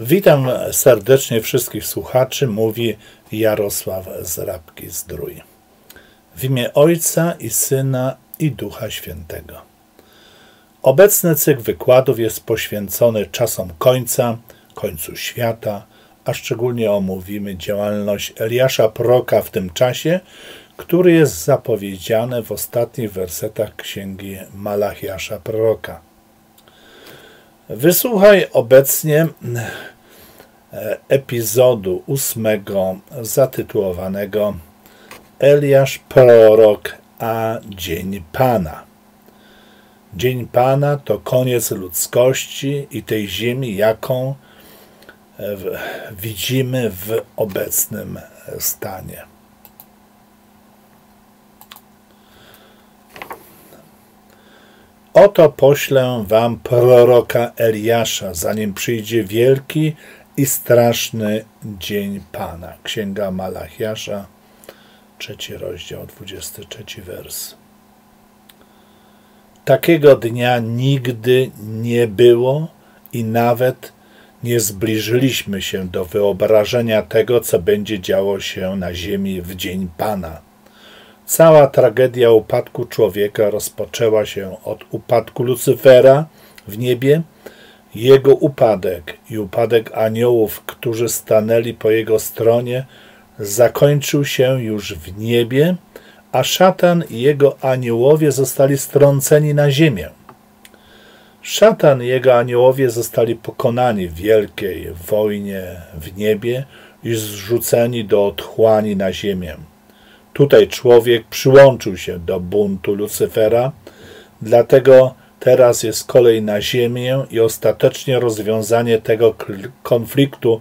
Witam serdecznie wszystkich słuchaczy, mówi Jarosław z Rabki Zdrój. W imię Ojca i Syna i Ducha Świętego. Obecny cykl wykładów jest poświęcony czasom końca, końcu świata, a szczególnie omówimy działalność Eliasza Proka w tym czasie, który jest zapowiedziany w ostatnich wersetach księgi Malachiasza Proroka. Wysłuchaj obecnie e, epizodu ósmego zatytułowanego Eliasz Prorok a Dzień Pana. Dzień Pana to koniec ludzkości i tej ziemi, jaką e, widzimy w obecnym stanie. Oto poślę wam proroka Eliasza, zanim przyjdzie wielki i straszny dzień Pana. Księga Malachiasza, trzeci rozdział, 23 wers. Takiego dnia nigdy nie było i nawet nie zbliżyliśmy się do wyobrażenia tego, co będzie działo się na ziemi w dzień Pana. Cała tragedia upadku człowieka rozpoczęła się od upadku Lucyfera w niebie, jego upadek i upadek aniołów, którzy stanęli po jego stronie, zakończył się już w niebie, a szatan i jego aniołowie zostali strąceni na ziemię. Szatan i jego aniołowie zostali pokonani w wielkiej wojnie w niebie i zrzuceni do otchłani na ziemię. Tutaj człowiek przyłączył się do buntu Lucyfera, dlatego teraz jest kolej na ziemię i ostatecznie rozwiązanie tego konfliktu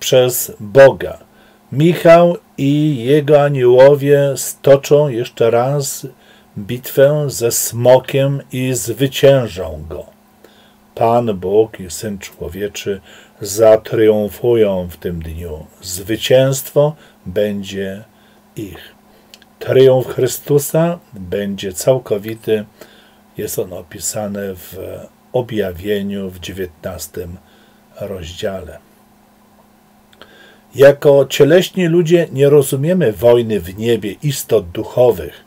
przez Boga. Michał i jego aniołowie stoczą jeszcze raz bitwę ze smokiem i zwyciężą go. Pan Bóg i Syn Człowieczy zatriumfują w tym dniu. Zwycięstwo będzie ich. Triumf Chrystusa będzie całkowity. Jest on opisany w objawieniu w XIX rozdziale. Jako cieleśni ludzie nie rozumiemy wojny w niebie istot duchowych,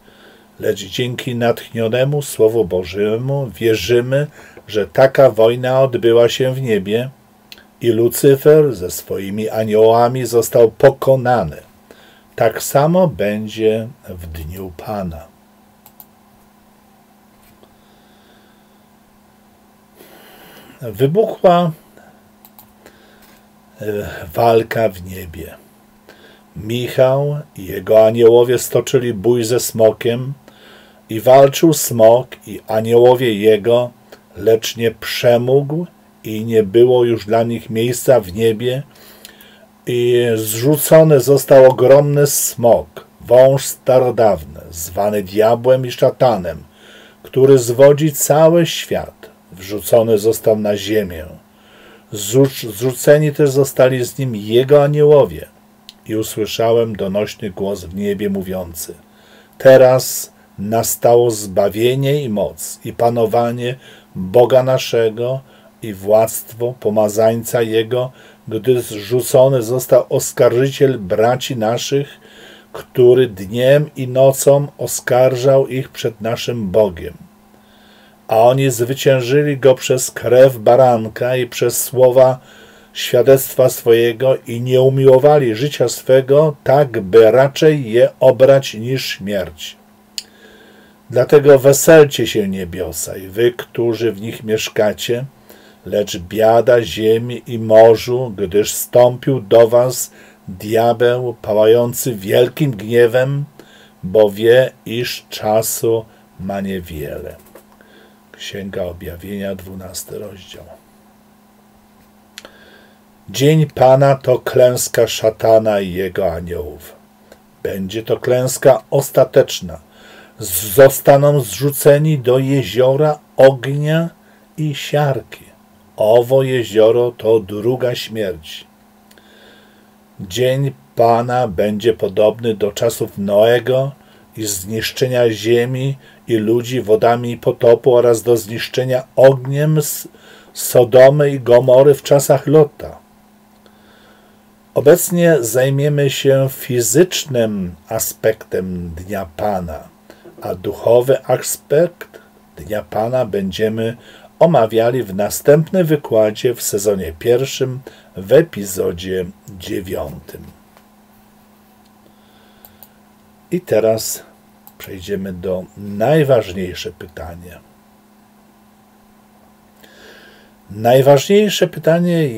lecz dzięki natchnionemu Słowu Bożemu wierzymy, że taka wojna odbyła się w niebie i Lucyfer ze swoimi aniołami został pokonany. Tak samo będzie w dniu Pana. Wybuchła e, walka w niebie. Michał i jego aniołowie stoczyli bój ze smokiem i walczył smok i aniołowie jego, lecz nie przemógł i nie było już dla nich miejsca w niebie, i zrzucony został ogromny smok, wąż starodawny, zwany diabłem i szatanem, który zwodzi cały świat. Wrzucony został na ziemię. Zrzuceni też zostali z nim jego aniołowie. I usłyszałem donośny głos w niebie mówiący: Teraz nastało zbawienie i moc, i panowanie Boga naszego, i władztwo pomazańca Jego, gdy zrzucony został oskarżyciel braci naszych, który dniem i nocą oskarżał ich przed naszym Bogiem. A oni zwyciężyli go przez krew baranka i przez słowa świadectwa swojego i nie umiłowali życia swego, tak by raczej je obrać niż śmierć. Dlatego weselcie się niebiosa i wy, którzy w nich mieszkacie, lecz biada ziemi i morzu, gdyż stąpił do was diabeł pałający wielkim gniewem, bo wie, iż czasu ma niewiele. Księga Objawienia, dwunasty rozdział. Dzień Pana to klęska szatana i jego aniołów. Będzie to klęska ostateczna. Zostaną zrzuceni do jeziora ognia i siarki. Owo jezioro to druga śmierć. Dzień Pana będzie podobny do czasów Noego i zniszczenia ziemi i ludzi wodami potopu oraz do zniszczenia ogniem Sodomy i Gomory w czasach Lota. Obecnie zajmiemy się fizycznym aspektem Dnia Pana, a duchowy aspekt Dnia Pana będziemy omawiali w następnym wykładzie w sezonie pierwszym w epizodzie dziewiątym. I teraz przejdziemy do najważniejsze pytanie. Najważniejsze pytanie,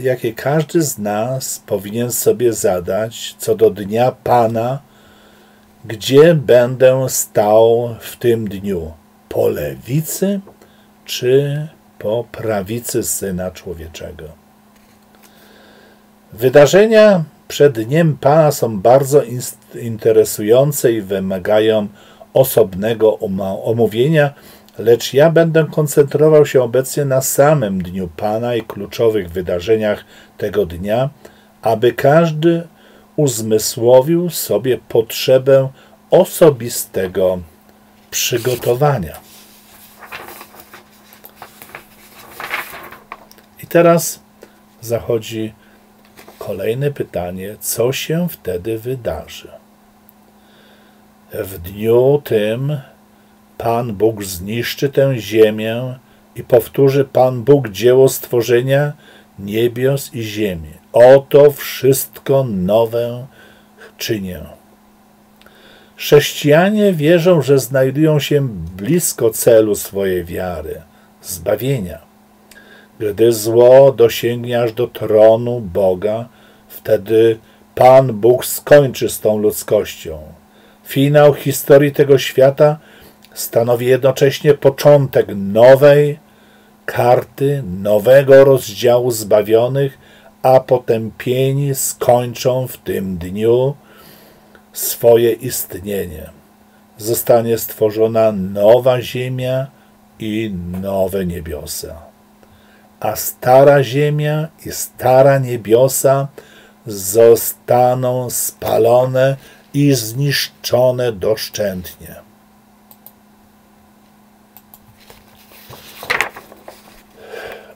jakie każdy z nas powinien sobie zadać co do dnia Pana, gdzie będę stał w tym dniu? Po lewicy czy po prawicy Syna Człowieczego? Wydarzenia przed Dniem Pana są bardzo interesujące i wymagają osobnego omówienia, lecz ja będę koncentrował się obecnie na samym Dniu Pana i kluczowych wydarzeniach tego dnia, aby każdy uzmysłowił sobie potrzebę osobistego przygotowania. Teraz zachodzi kolejne pytanie: co się wtedy wydarzy? W dniu tym Pan Bóg zniszczy tę ziemię i powtórzy Pan Bóg dzieło stworzenia niebios i ziemi. Oto wszystko nowe czynię. Chrześcijanie wierzą, że znajdują się blisko celu swojej wiary zbawienia. Gdy zło dosięgnie aż do tronu Boga, wtedy Pan Bóg skończy z tą ludzkością. Finał historii tego świata stanowi jednocześnie początek nowej karty, nowego rozdziału zbawionych, a potępieni skończą w tym dniu swoje istnienie. Zostanie stworzona nowa ziemia i nowe niebiosa. A stara ziemia i stara niebiosa zostaną spalone i zniszczone doszczętnie.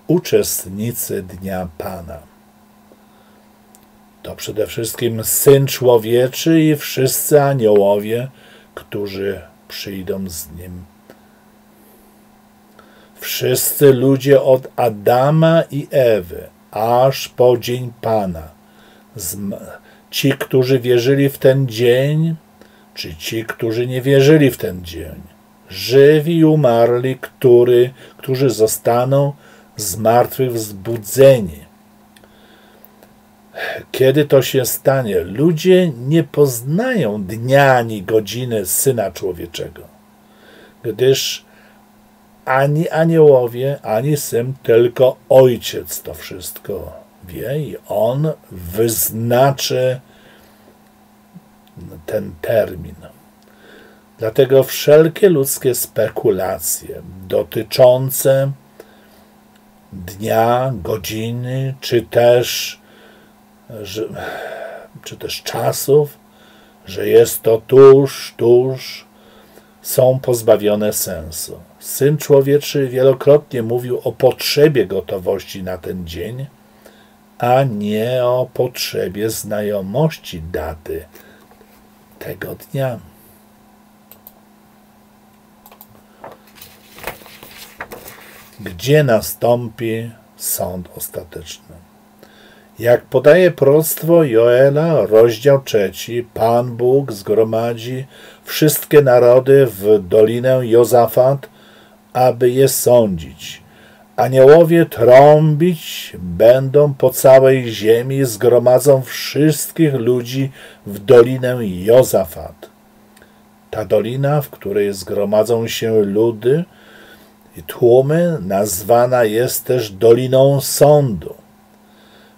Uczestnicy Dnia Pana to przede wszystkim Syn Człowieczy i wszyscy aniołowie, którzy przyjdą z Nim. Wszyscy ludzie od Adama i Ewy, aż po dzień Pana, ci, którzy wierzyli w ten dzień, czy ci, którzy nie wierzyli w ten dzień, żywi i umarli, który, którzy zostaną z wzbudzeni. Kiedy to się stanie? Ludzie nie poznają dnia ani godziny Syna Człowieczego, gdyż ani aniołowie, ani Syn, tylko Ojciec to wszystko wie i On wyznaczy ten termin. Dlatego wszelkie ludzkie spekulacje dotyczące dnia, godziny, czy też, że, czy też czasów, że jest to tuż, tuż, są pozbawione sensu. Syn człowieczy wielokrotnie mówił o potrzebie gotowości na ten dzień, a nie o potrzebie znajomości daty tego dnia. Gdzie nastąpi sąd ostateczny? Jak podaje proroctwo Joela, rozdział trzeci, Pan Bóg zgromadzi wszystkie narody w dolinę Jozafat, aby je sądzić Aniołowie trąbić będą po całej ziemi, zgromadzą wszystkich ludzi w dolinę Jozafat. Ta dolina, w której zgromadzą się ludy i tłumy, nazwana jest też Doliną Sądu.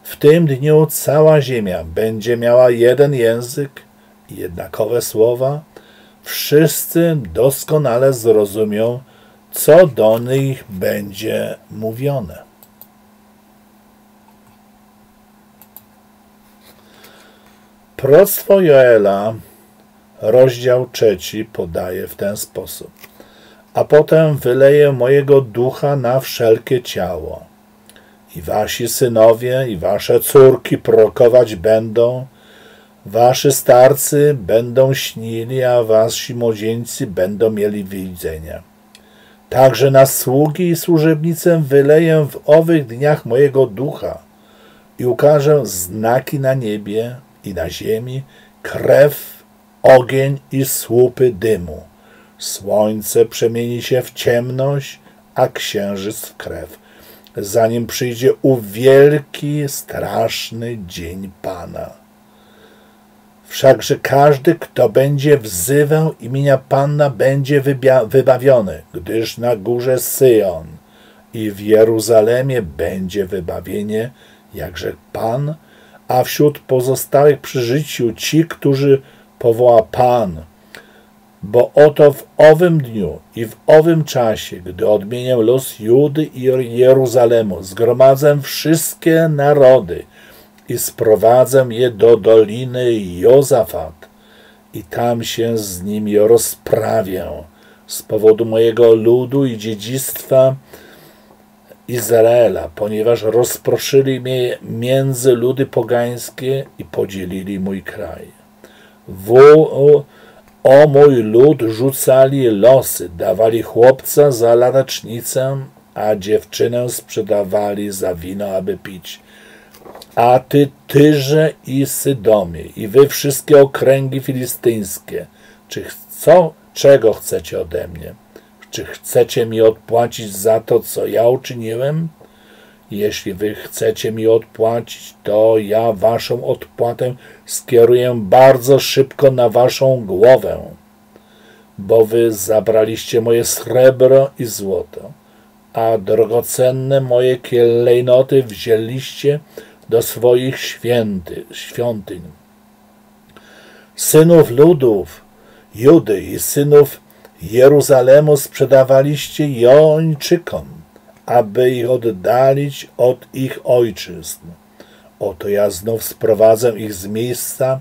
W tym dniu cała ziemia będzie miała jeden język i jednakowe słowa. Wszyscy doskonale zrozumią, co do nich będzie mówione. Proroctwo Joela, rozdział trzeci, podaje w ten sposób. A potem wyleję mojego ducha na wszelkie ciało. i wasi synowie i wasze córki prorokować będą, wasi starcy będą śnili, a wasi młodzieńcy będą mieli widzenia. Także na sługi i służebnicę wyleję w owych dniach mojego ducha i ukażę znaki na niebie i na ziemi, krew, ogień i słupy dymu. Słońce przemieni się w ciemność, a księżyc w krew, zanim przyjdzie ów wielki, straszny dzień Pana. Wszakże każdy, kto będzie wzywał imienia Pana, będzie wybawiony, gdyż na górze Syjon i w Jeruzalemie będzie wybawienie, jakże Pan, a wśród pozostałych przy życiu ci, którzy powoła Pan. Bo oto w owym dniu i w owym czasie, gdy odmienię los Judy i Jeruzalemu, zgromadzę wszystkie narody i sprowadzę je do doliny Jozafat i tam się z nimi rozprawię z powodu mojego ludu i dziedzictwa Izraela, ponieważ rozproszyli mnie między ludy pogańskie i podzielili mój kraj. W, o mój lud rzucali losy, dawali chłopca za lalecznicę, a dziewczynę sprzedawali za wino, aby pić. A ty, Tyrze i Sydomie, i wy wszystkie okręgi filistyńskie, czy co, czego chcecie ode mnie? Czy chcecie mi odpłacić za to, co ja uczyniłem? Jeśli wy chcecie mi odpłacić, to ja waszą odpłatę skieruję bardzo szybko na waszą głowę, bo wy zabraliście moje srebro i złoto, a drogocenne moje klejnoty wzięliście do swoich święty, świątyń. Synów ludów Judy i synów Jeruzalemu sprzedawaliście Jończykom, aby ich oddalić od ich ojczyzn. Oto ja znów sprowadzę ich z miejsca,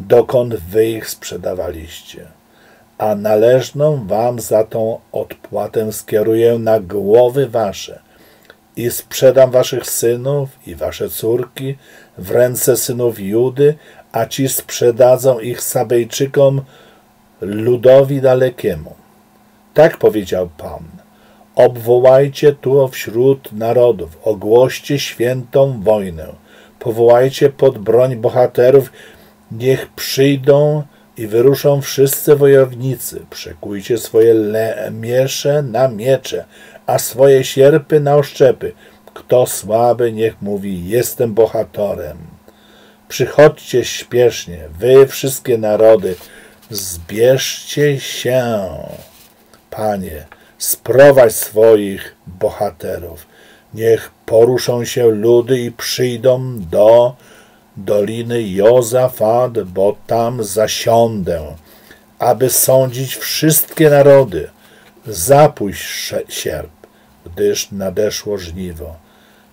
dokąd wy ich sprzedawaliście. A należną wam za tą odpłatę skieruję na głowy wasze i sprzedam waszych synów i wasze córki w ręce synów Judy, a ci sprzedadzą ich Sabejczykom ludowi dalekiemu. Tak powiedział Pan. Obwołajcie tu wśród narodów, ogłoście świętą wojnę. Powołajcie pod broń bohaterów, niech przyjdą i wyruszą wszyscy wojownicy. Przekujcie swoje miesze na miecze, a swoje sierpy na oszczepy. Kto słaby, niech mówi: Jestem bohatorem. Przychodźcie śpiesznie, wy wszystkie narody, zbierzcie się. Panie, sprowadź swoich bohaterów. Niech poruszą się ludy i przyjdą do doliny Jozafat, bo tam zasiądę, aby sądzić wszystkie narody. Zapuść sierp, gdyż nadeszło żniwo.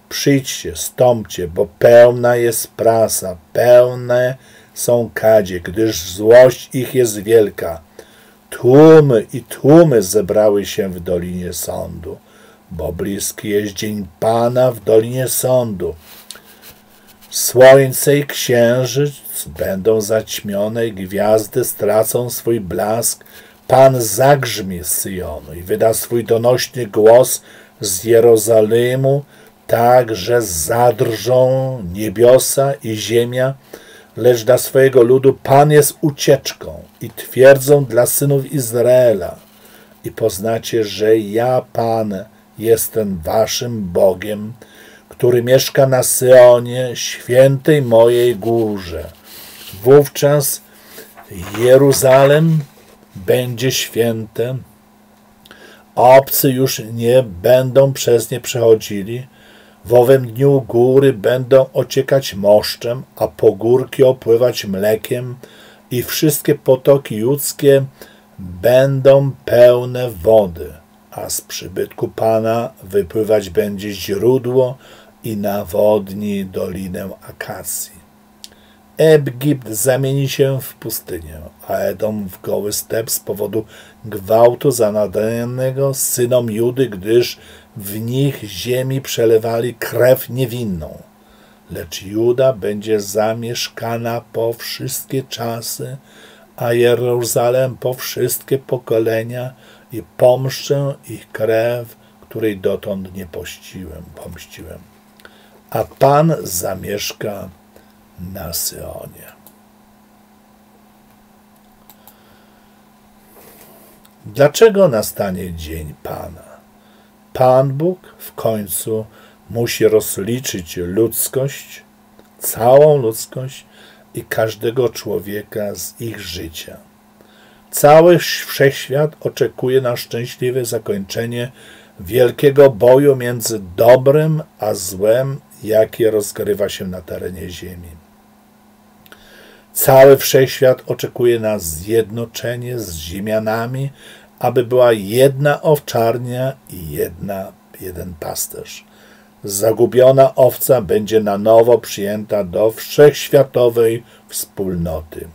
Przyjdźcie, stąpcie, bo pełna jest prasa, pełne są kadzie, gdyż złość ich jest wielka. Tłumy i tłumy zebrały się w Dolinie Sądu, bo bliski jest dzień Pana w Dolinie Sądu. Słońce i księżyc będą zaćmione, gwiazdy stracą swój blask. Pan zagrzmi z Syjonu i wyda swój donośny głos z Jerozolimu, tak, że zadrżą niebiosa i ziemia, lecz dla swojego ludu Pan jest ucieczką i twierdzą dla synów Izraela. I poznacie, że ja, Pan, jestem waszym Bogiem, który mieszka na Syonie, świętej mojej górze. Wówczas Jeruzalem będzie święte, obcy już nie będą przez nie przechodzili, w owym dniu góry będą ociekać moszczem, a pogórki opływać mlekiem i wszystkie potoki ludzkie będą pełne wody, a z przybytku Pana wypływać będzie źródło i nawodni dolinę akacji. Egipt zamieni się w pustynię, a Edom w goły step z powodu gwałtu zanadanego synom Judy, gdyż w nich ziemi przelewali krew niewinną. Lecz Juda będzie zamieszkana po wszystkie czasy, a Jeruzalem po wszystkie pokolenia i pomszczę ich krew, której dotąd nie pościłem, pomściłem. A Pan zamieszka na Syonie. Dlaczego nastanie dzień Pana? Pan Bóg w końcu musi rozliczyć ludzkość, całą ludzkość i każdego człowieka z ich życia. Cały wszechświat oczekuje na szczęśliwe zakończenie wielkiego boju między dobrem a złem, jakie rozgrywa się na terenie Ziemi. Cały wszechświat oczekuje na zjednoczenie z Ziemianami, aby była jedna owczarnia i jedna, jeden pasterz. Zagubiona owca będzie na nowo przyjęta do wszechświatowej wspólnoty.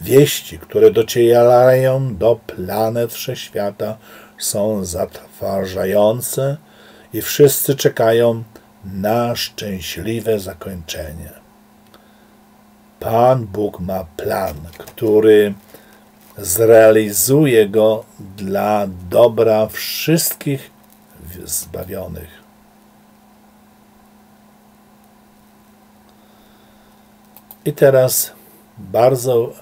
Wieści, które docierają do planet wszechświata, są zatrważające i wszyscy czekają na szczęśliwe zakończenie. Pan Bóg ma plan, który zrealizuje go dla dobra wszystkich zbawionych. I teraz bardzo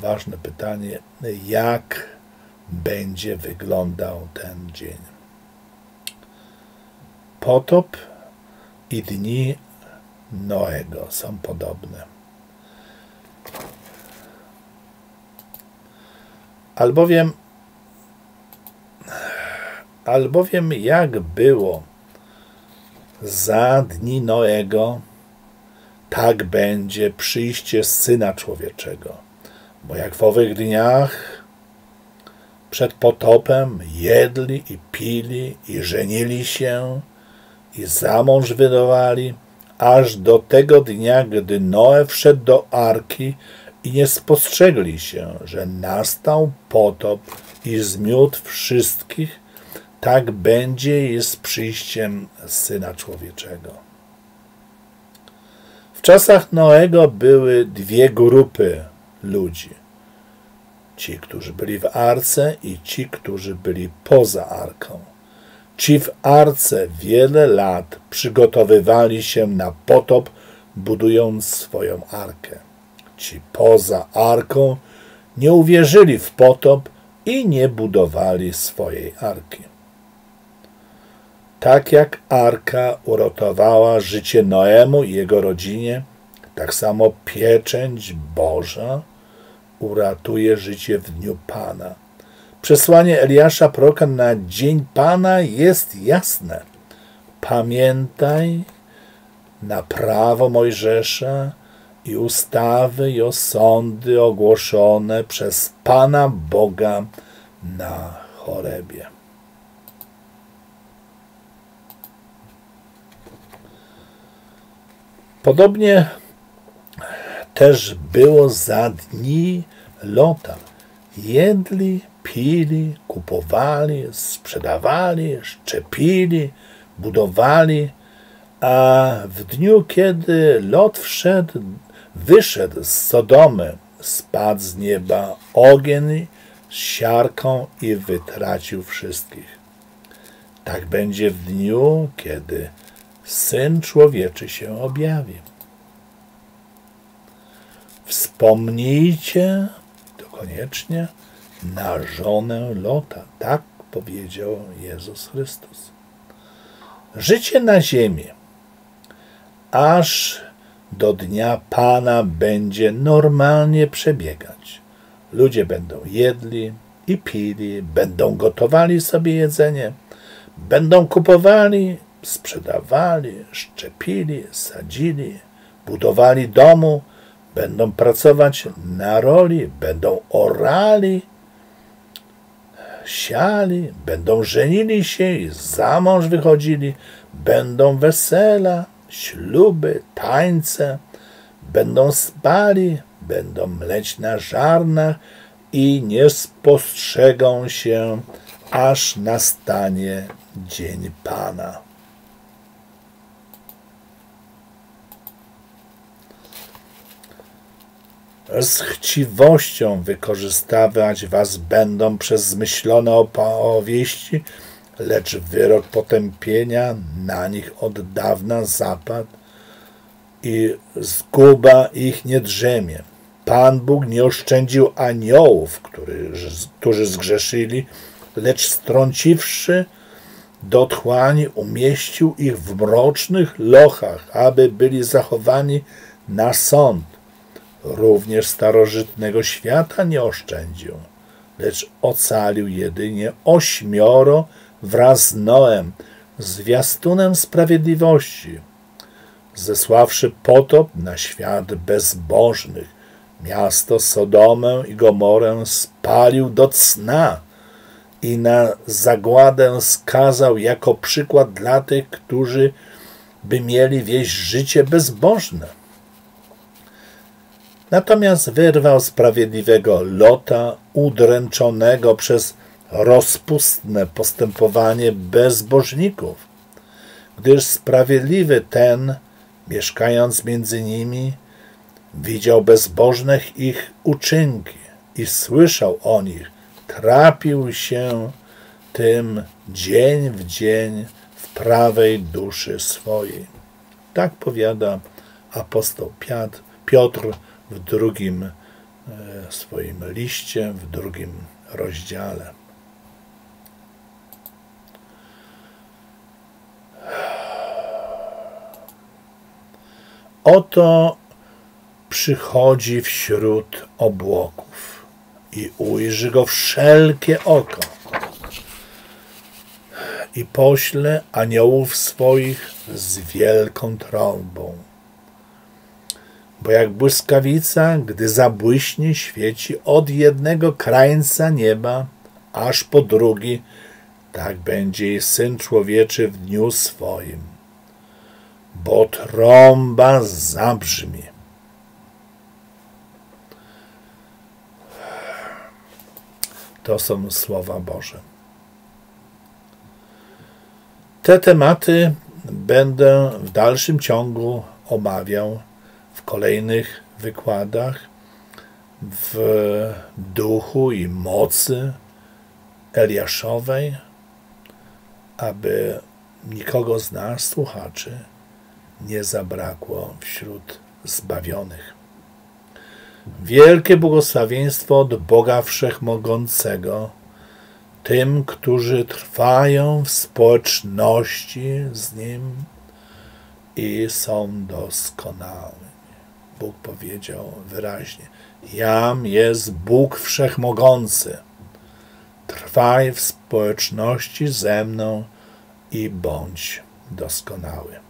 ważne pytanie, jak będzie wyglądał ten dzień. Potop i dni Noego są podobne. Albowiem, albowiem jak było za dni Noego, tak będzie przyjście Syna Człowieczego. Bo jak w owych dniach przed potopem jedli i pili i żenili się i za mąż wydawali, aż do tego dnia, gdy Noe wszedł do arki i nie spostrzegli się, że nastał potop i zmiótł wszystkich, tak będzie i z przyjściem Syna Człowieczego. W czasach Noego były dwie grupy ludzi. Ci, którzy byli w arce i ci, którzy byli poza arką. Ci w arce wiele lat przygotowywali się na potop, budując swoją arkę. Ci poza arką nie uwierzyli w potop i nie budowali swojej arki. Tak jak arka uratowała życie Noemu i jego rodzinie, tak samo pieczęć Boża uratuje życie w dniu Pana. Przesłanie Eliasza proroka na dzień Pana jest jasne. Pamiętaj na prawo Mojżesza, i ustawy i osądy ogłoszone przez Pana Boga na chorebie. Podobnie też było za dni Lota. Jedli, pili, kupowali, sprzedawali, szczepili, budowali, a w dniu, kiedy Lot wszedł wyszedł z Sodomy, spadł z nieba ogień z siarką i wytracił wszystkich. Tak będzie w dniu, kiedy Syn Człowieczy się objawi. Wspomnijcie to koniecznie na żonę Lota. Tak powiedział Jezus Chrystus. Życie na ziemi, aż do dnia Pana będzie normalnie przebiegać. Ludzie będą jedli i pili, będą gotowali sobie jedzenie, będą kupowali, sprzedawali, szczepili, sadzili, budowali domu, będą pracować na roli, będą orali, siali, będą żenili się i za mąż wychodzili, będą wesela, śluby, tańce, będą spali, będą mleć na żarnach i nie spostrzegą się, aż nastanie dzień Pana. Z chciwością wykorzystywać was będą przez zmyślone opowieści, lecz wyrok potępienia na nich od dawna zapadł i zguba ich nie drzemie. Pan Bóg nie oszczędził aniołów, którzy, którzy zgrzeszyli, lecz strąciwszy do otchłani, umieścił ich w mrocznych lochach, aby byli zachowani na sąd. Również starożytnego świata nie oszczędził, lecz ocalił jedynie ośmioro wraz z Noem, zwiastunem sprawiedliwości, zesławszy potop na świat bezbożnych. Miasto Sodomę i Gomorę spalił do cna i na zagładę skazał jako przykład dla tych, którzy by mieli wieść życie bezbożne. Natomiast wyrwał sprawiedliwego Lota, udręczonego przez rozpustne postępowanie bezbożników, gdyż sprawiedliwy ten, mieszkając między nimi, widział bezbożnych ich uczynki i słyszał o nich, trapił się tym dzień w dzień w prawej duszy swojej. Tak powiada apostoł Piotr w drugim e, swoim liście, w drugim rozdziale. Oto przychodzi wśród obłoków i ujrzy go wszelkie oko i pośle aniołów swoich z wielką trąbą. Bo jak błyskawica, gdy zabłyśnie, świeci od jednego krańca nieba aż po drugi, tak będzie i Syn Człowieczy w dniu swoim. Bo trąba zabrzmi To są słowa Boże. Te tematy będę w dalszym ciągu omawiał w kolejnych wykładach w duchu i mocy Eliaszowej, aby nikogo z nas, słuchaczy, nie zabrakło wśród zbawionych. Wielkie błogosławieństwo od Boga Wszechmogącego, tym, którzy trwają w społeczności z Nim i są doskonali. Bóg powiedział wyraźnie: Jam jest Bóg Wszechmogący. Trwaj w społeczności ze mną i bądź doskonały.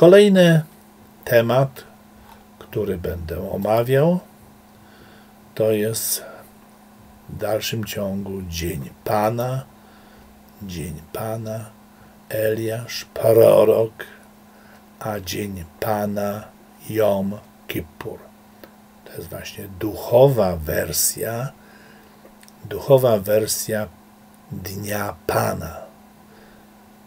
Kolejny temat, który będę omawiał, to jest w dalszym ciągu Dzień Pana, Dzień Pana, Eliasz, prorok, a Dzień Pana, Jom Kippur. To jest właśnie duchowa wersja, duchowa wersja Dnia Pana,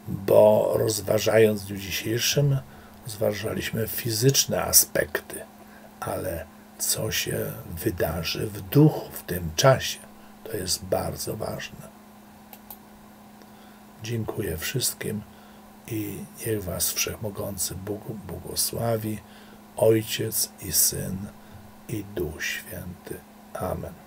bo rozważając w dniu dzisiejszym, zważaliśmy fizyczne aspekty, ale co się wydarzy w duchu w tym czasie, to jest bardzo ważne. Dziękuję wszystkim i niech Was Wszechmogący Bóg błogosławi, Ojciec i Syn i Duch Święty. Amen.